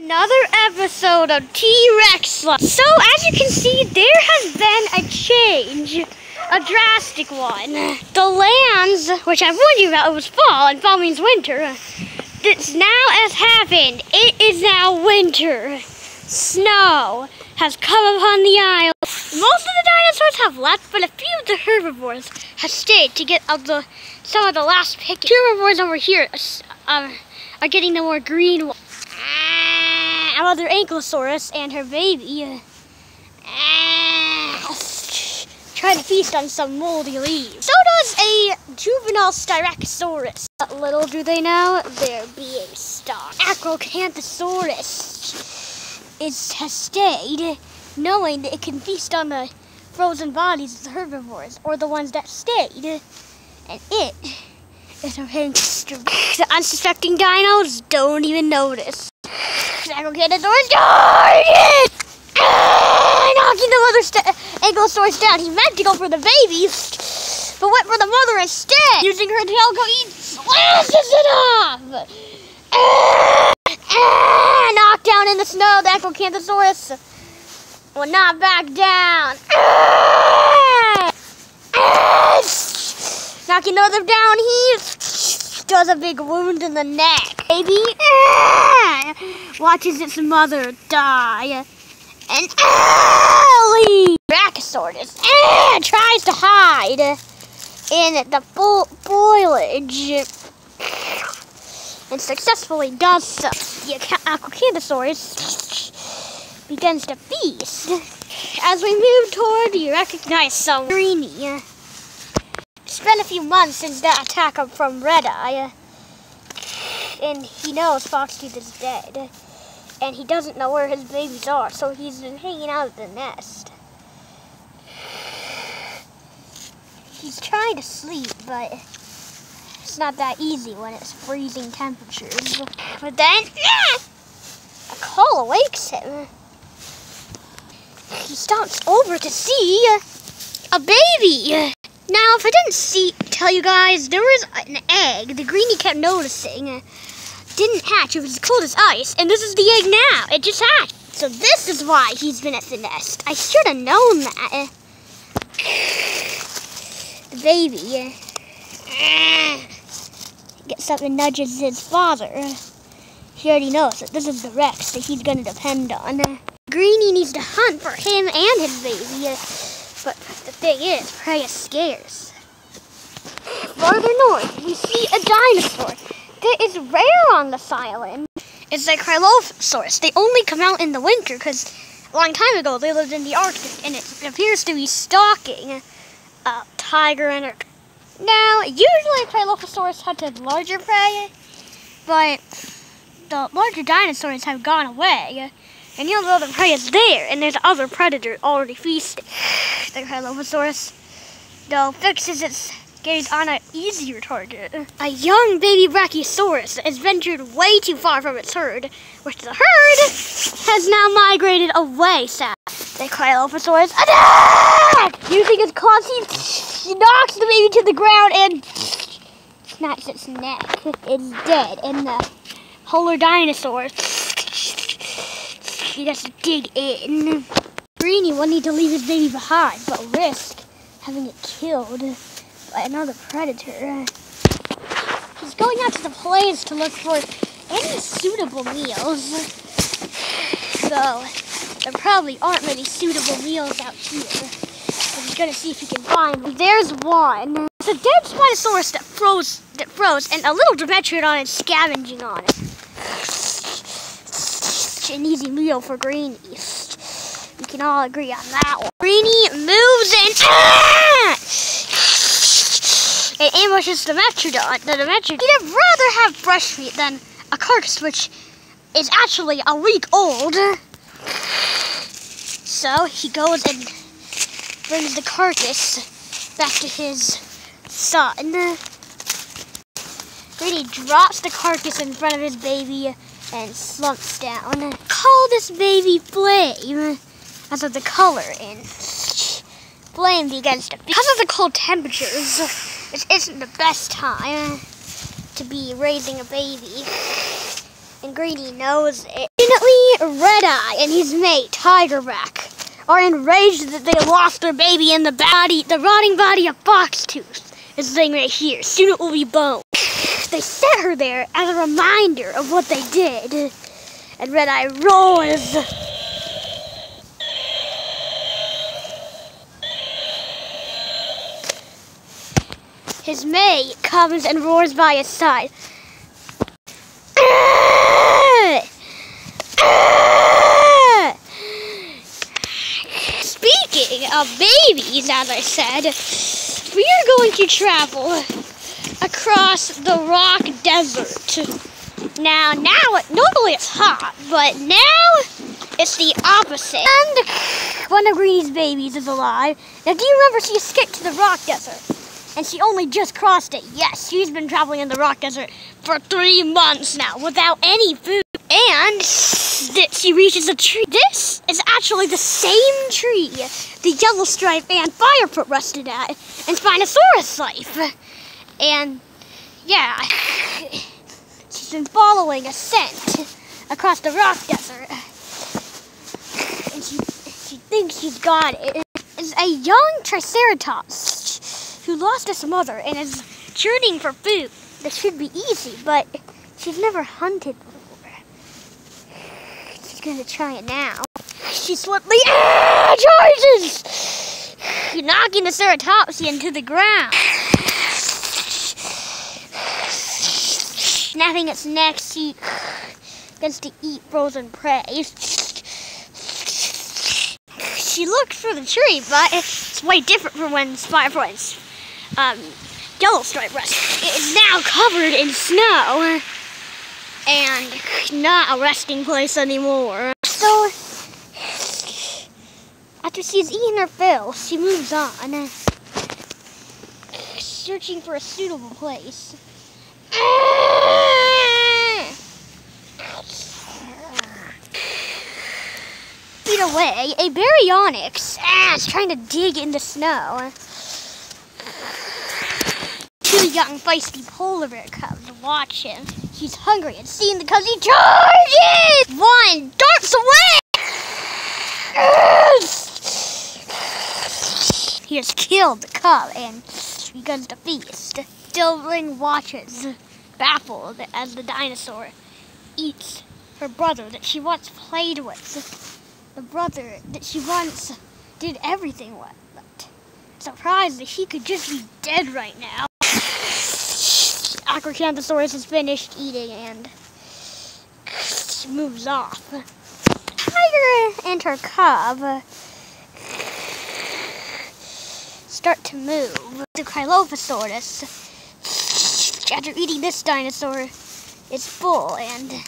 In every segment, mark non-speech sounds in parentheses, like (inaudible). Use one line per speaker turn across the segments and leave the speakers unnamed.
Another episode of T-Rex. So, as you can see, there has been a change. A drastic one. The lands, which I warned you about, it was fall, and fall means winter. This now has happened. It is now winter. Snow has come upon the isle. Most of the dinosaurs have left, but a few of the herbivores have stayed to get of the some of the last pick. Herbivores over here uh, are getting the more green one. Mother Ankylosaurus and her baby ah, try to feast on some moldy leaves. So does a juvenile Styracosaurus. But little do they know, they're being stalked. Acrocanthosaurus is, has stayed knowing that it can feast on the frozen bodies of the herbivores, or the ones that stayed. And it is a (laughs) The unsuspecting dinos don't even notice. Acrocanthosaurus died! Ah, knocking the mother Ankylosaurus down. He meant to go for the babies, but went for the mother instead. Using her tail go, he slashes it off. Ah, ah, knocked down in the snow, the Acrocanthosaurus will not back down. Ah, ah, knocking another down, he does a big wound in the neck. Baby ah, watches its mother die. And Ellie Brachiosaurus tries to hide in the foliage and successfully does so. The Acrocanthosaurus begins to feast. As we move toward, you recognize some greenie. It's been a few months since that attack from Red Eye, and he knows Foxtooth is dead, and he doesn't know where his babies are, so he's been hanging out at the nest. He's trying to sleep, but it's not that easy when it's freezing temperatures. But then, a call awakes him. He stomps over to see a baby. Now, if I didn't see, tell you guys, there was an egg the greenie kept noticing. Uh, didn't hatch, it was as cold as ice, and this is the egg now. It just hatched. So this is why he's been at the nest. I should have known that. Uh, the baby uh, gets up and nudges his father. He already knows that this is the Rex that he's going to depend on. Greenie needs to hunt for him and his baby. But the thing is, prey is scarce. Farther north, we see a dinosaur that is rare on this island. It's a Cryolophosaurus. They only come out in the winter because a long time ago they lived in the Arctic and it appears to be stalking a tiger and a... Now, usually Cryolophosaurus hunted larger prey, but the larger dinosaurs have gone away. And you know the prey is there, and there's other predators already feasting. (sighs) the Cryolophosaurus, though, fixes its gaze on an easier target. A young baby Brachiosaurus has ventured way too far from its herd, which the herd has now migrated away south. The Cryolophosaurus attack! Using its claws, he knocks the baby to the ground and snaps its neck. It's dead, and the polar dinosaur he has to dig in. Greenie will need to leave his baby behind, but risk having it killed by another predator. He's going out to the plains to look for any suitable meals. So, there probably aren't many suitable meals out here. So he's gonna see if he can find one. There's one. It's a dead Spinosaurus that froze, that froze, and a little Dimetrodon is scavenging on it an easy meal for greenies. We can all agree on that one. Greenie moves in. Ah! It ambushes the Metrodon. The Metrodon. He'd rather have fresh meat than a carcass, which is actually a week old. So he goes and brings the carcass back to his son. Greenie drops the carcass in front of his baby and slumps down. Call this baby Flame as of the color and Flame begins to because of the cold temperatures. It isn't the best time to be raising a baby, and Greenie knows it. Greenie, Red Eye, and his mate, Tigerback, are enraged that they lost their baby in the body, the rotting body of Foxtooth. This thing right here. Soon it will be bone. They set her there as a reminder of what they did. And Red Eye roars. His mate comes and roars by his side. Speaking of babies, as I said, we are going to travel across the rock desert. Now, now, normally it's hot, but now it's the opposite. And one of Greenie's babies is alive. Now, do you remember she escaped to the rock desert? And she only just crossed it. Yes, she's been traveling in the rock desert for three months now without any food. And that she reaches a tree. This is actually the same tree the yellow stripe and firefoot rested at in Spinosaurus life. And yeah, (laughs) she's been following a scent across the rock desert. And she, she thinks she's got it. It's a young Triceratops who lost its mother and is churning for food. This should be easy, but she's never hunted before. She's gonna try it now. She swiftly ah, charges, knocking the Ceratopsia into the ground. Snapping its neck, she gets to eat frozen prey. She looks for the tree, but it's way different from when Spyfroid's um, yellow stripe rested. It is now covered in snow and not a resting place anymore. So, after she's eaten her fill, she moves on, searching for a suitable place. Away, a baryonyx ah, is trying to dig in the snow. Two young feisty polar bear cubs watch him. He's hungry and seeing the cubs, he charges! One darts away! He has killed the cub and begins to feast. Stilling watches, baffled as the dinosaur eats her brother that she once played with. The brother that she once did everything with. But surprised that he could just be dead right now. (laughs) Acrocanthosaurus is finished eating and moves off. Tiger and her cub start to move. The Cryolophosaurus, after eating this dinosaur, is full and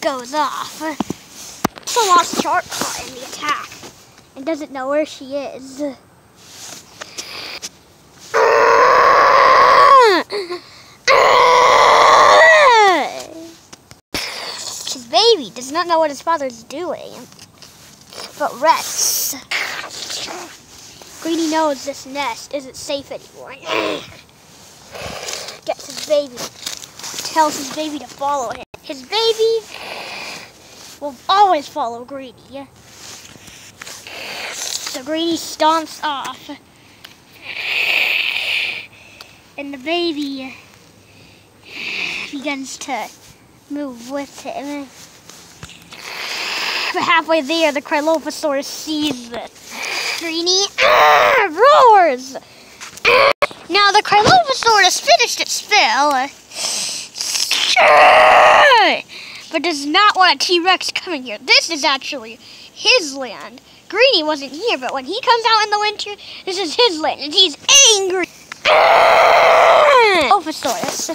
goes off. Also lost Sharkclaw in the attack and doesn't know where she is. His baby does not know what his father is doing, but rests. Greenie knows this nest isn't safe anymore. Gets his baby, tells his baby to follow him. His baby will always follow Greenie. So Greenie stomps off. And the baby begins to move with him. But halfway there, the Cryolophosaurus sees this. Greenie ah, (coughs) roars. Ah. Now the Cryolophosaurus finished its fill, but does not want a T-Rex coming here. This is actually his land. Greenie wasn't here, but when he comes out in the winter, this is his land, and he's angry. Cryolophosaurus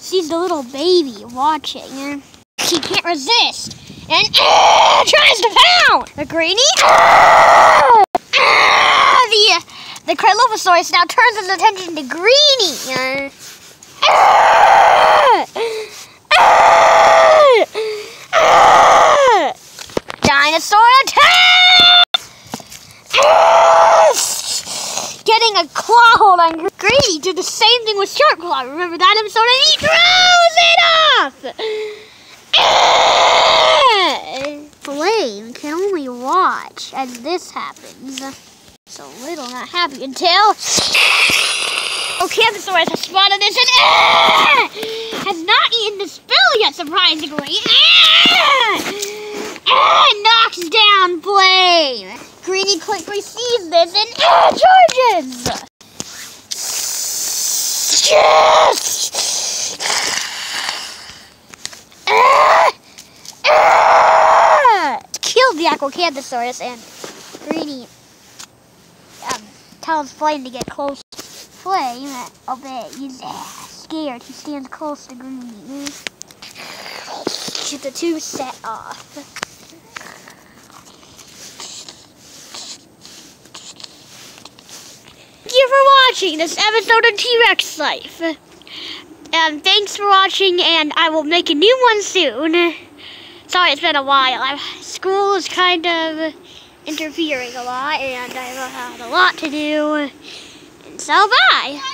sees the little baby watching. He can't resist, and uh, tries to pound. The Greenie the the Cryolophosaurus now turns his attention to Greenie. Dinosaur attack! Getting a claw hold on Greenie did the same thing with Sharkclaw. Remember that episode? And he throws it off! hatch, and this happens. So Little not happy until... Ocanthosaurus has spotted this and ah! has not eaten the spill yet, surprisingly. Ah! Ah! Knocks down Flame. Greenie quickly sees this and charges. Yes! Ah! Ah! Killed the Acrocanthosaurus and Greenie um, tells Flame to get close. Flame, obey. He's scared. He stands close to Greenie. The two set off. Thank you for watching this episode of T-Rex Life. And thanks for watching, and I will make a new one soon. Sorry, it's been a while. I've, school is kind of interfering a lot, and I've had a lot to do. And so, bye.